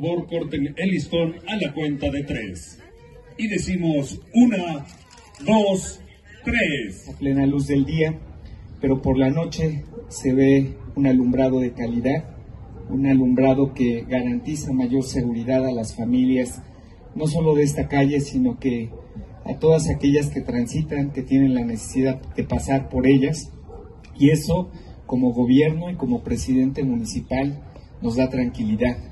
Favor, corten el listón a la cuenta de tres. Y decimos una, dos, tres. A plena luz del día, pero por la noche se ve un alumbrado de calidad, un alumbrado que garantiza mayor seguridad a las familias, no solo de esta calle, sino que a todas aquellas que transitan, que tienen la necesidad de pasar por ellas. Y eso, como gobierno y como presidente municipal, nos da tranquilidad